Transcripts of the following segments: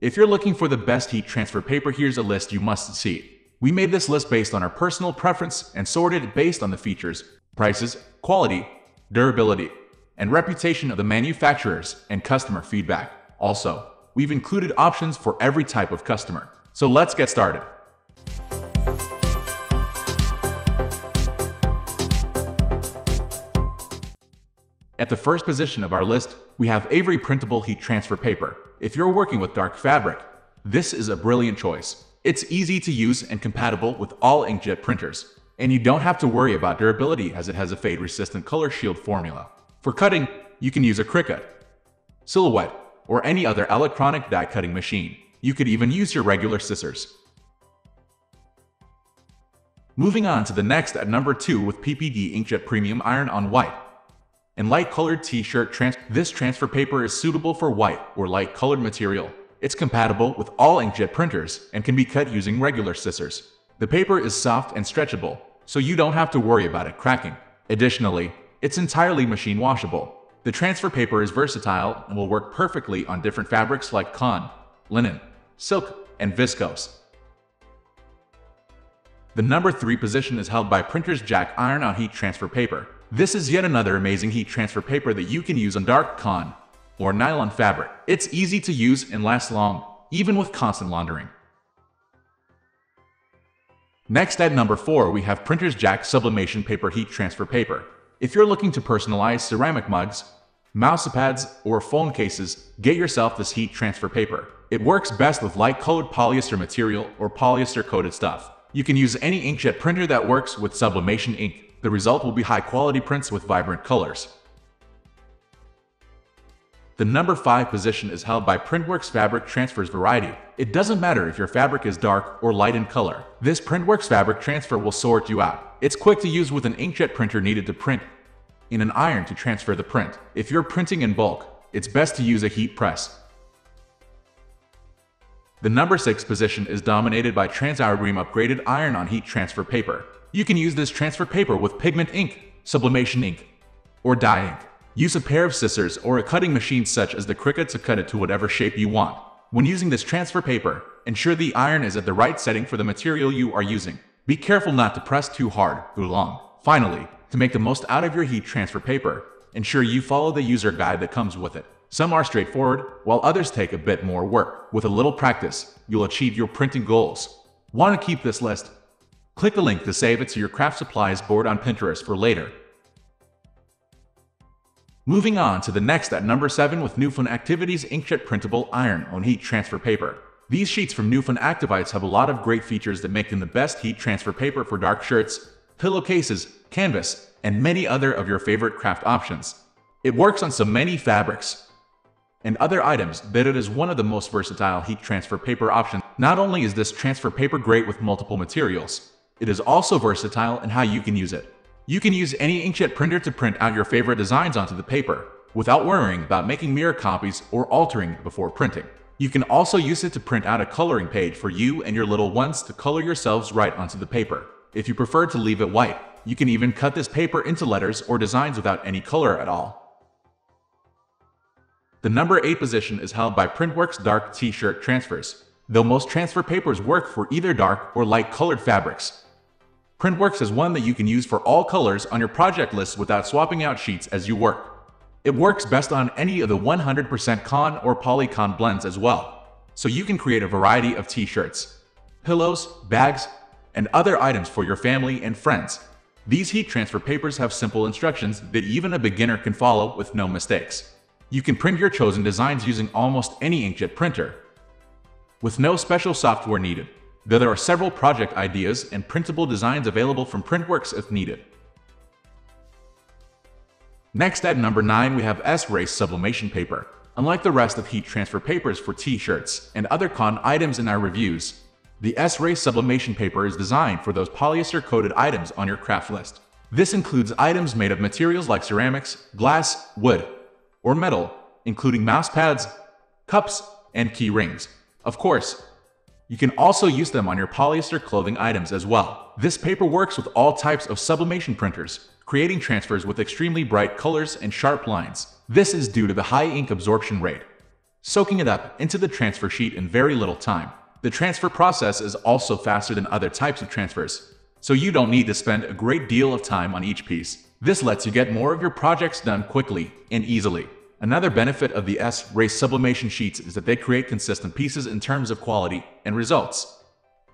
If you're looking for the best heat transfer paper, here's a list you must see. We made this list based on our personal preference and sorted it based on the features, prices, quality, durability, and reputation of the manufacturers and customer feedback. Also, we've included options for every type of customer. So let's get started. At the first position of our list, we have Avery Printable Heat Transfer Paper. If you're working with dark fabric, this is a brilliant choice. It's easy to use and compatible with all inkjet printers, and you don't have to worry about durability as it has a fade-resistant color shield formula. For cutting, you can use a Cricut, Silhouette, or any other electronic die cutting machine. You could even use your regular scissors. Moving on to the next at number 2 with PPD Inkjet Premium Iron on White. In light-colored t-shirt, trans this transfer paper is suitable for white or light-colored material. It's compatible with all inkjet printers and can be cut using regular scissors. The paper is soft and stretchable, so you don't have to worry about it cracking. Additionally, it's entirely machine washable. The transfer paper is versatile and will work perfectly on different fabrics like cotton, linen, silk, and viscose. The number 3 position is held by Printer's Jack Iron on Heat Transfer Paper. This is yet another amazing heat transfer paper that you can use on dark cotton or nylon fabric. It's easy to use and lasts long, even with constant laundering. Next at number 4 we have Printer's Jack Sublimation Paper Heat Transfer Paper. If you're looking to personalize ceramic mugs, mousepads, or phone cases, get yourself this heat transfer paper. It works best with light-colored polyester material or polyester-coated stuff. You can use any inkjet printer that works with sublimation ink. The result will be high-quality prints with vibrant colors. The number 5 position is held by Printworks Fabric Transfers Variety. It doesn't matter if your fabric is dark or light in color. This Printworks Fabric Transfer will sort you out. It's quick to use with an inkjet printer needed to print in an iron to transfer the print. If you're printing in bulk, it's best to use a heat press. The number 6 position is dominated by TransOurDream upgraded iron on heat transfer paper. You can use this transfer paper with pigment ink, sublimation ink, or dye ink. Use a pair of scissors or a cutting machine such as the Cricut to cut it to whatever shape you want. When using this transfer paper, ensure the iron is at the right setting for the material you are using. Be careful not to press too hard too long. Finally, to make the most out of your heat transfer paper, ensure you follow the user guide that comes with it. Some are straightforward, while others take a bit more work. With a little practice, you'll achieve your printing goals. Want to keep this list? Click the link to save it to your craft supplies board on Pinterest for later. Moving on to the next at number 7 with NuFun Activities Inkjet Printable Iron on Heat Transfer Paper. These sheets from NuFun Activites have a lot of great features that make them the best heat transfer paper for dark shirts, pillowcases, canvas, and many other of your favorite craft options. It works on so many fabrics, and other items that it is one of the most versatile heat transfer paper options. Not only is this transfer paper great with multiple materials, it is also versatile in how you can use it. You can use any inkjet printer to print out your favorite designs onto the paper, without worrying about making mirror copies or altering before printing. You can also use it to print out a coloring page for you and your little ones to color yourselves right onto the paper. If you prefer to leave it white, you can even cut this paper into letters or designs without any color at all. The number 8 position is held by Printworks Dark T-shirt transfers, though most transfer papers work for either dark or light colored fabrics. Printworks is one that you can use for all colors on your project list without swapping out sheets as you work. It works best on any of the 100% con or polycon blends as well, so you can create a variety of t-shirts, pillows, bags, and other items for your family and friends. These heat transfer papers have simple instructions that even a beginner can follow with no mistakes. You can print your chosen designs using almost any inkjet printer, with no special software needed, though there are several project ideas and printable designs available from Printworks if needed. Next at number 9 we have S-RACE sublimation paper. Unlike the rest of heat transfer papers for t-shirts and other con items in our reviews, the S-RACE sublimation paper is designed for those polyester-coated items on your craft list. This includes items made of materials like ceramics, glass, wood, or metal, including mouse pads, cups, and key rings. Of course, you can also use them on your polyester clothing items as well. This paper works with all types of sublimation printers, creating transfers with extremely bright colors and sharp lines. This is due to the high ink absorption rate. soaking it up into the transfer sheet in very little time. The transfer process is also faster than other types of transfers, so you don't need to spend a great deal of time on each piece. This lets you get more of your projects done quickly and easily. Another benefit of the S-RACE sublimation sheets is that they create consistent pieces in terms of quality and results,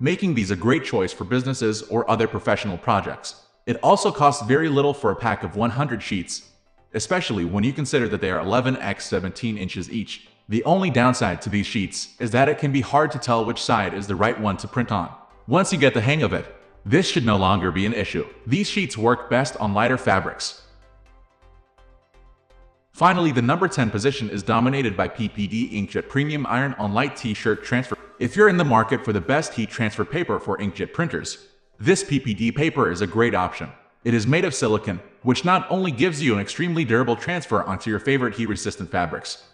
making these a great choice for businesses or other professional projects. It also costs very little for a pack of 100 sheets, especially when you consider that they are 11 x 17 inches each. The only downside to these sheets is that it can be hard to tell which side is the right one to print on. Once you get the hang of it, this should no longer be an issue. These sheets work best on lighter fabrics. Finally, the number 10 position is dominated by PPD Inkjet Premium Iron on Light T-shirt transfer. If you're in the market for the best heat transfer paper for inkjet printers, this PPD paper is a great option. It is made of silicon, which not only gives you an extremely durable transfer onto your favorite heat-resistant fabrics,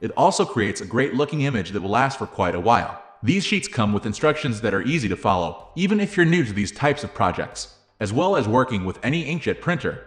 it also creates a great looking image that will last for quite a while. These sheets come with instructions that are easy to follow, even if you're new to these types of projects, as well as working with any inkjet printer.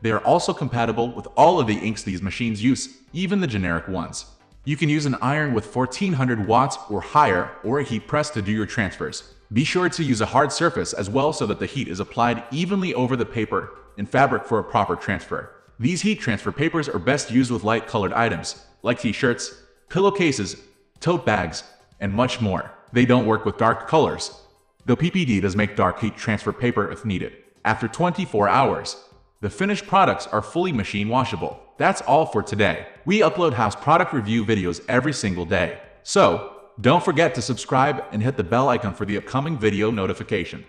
They are also compatible with all of the inks these machines use, even the generic ones. You can use an iron with 1400 watts or higher or a heat press to do your transfers. Be sure to use a hard surface as well so that the heat is applied evenly over the paper and fabric for a proper transfer. These heat transfer papers are best used with light colored items, like t-shirts, pillowcases, tote bags, and much more. They don't work with dark colors, though PPD does make dark heat transfer paper if needed. After 24 hours, the finished products are fully machine washable. That's all for today. We upload house product review videos every single day. So, don't forget to subscribe and hit the bell icon for the upcoming video notification.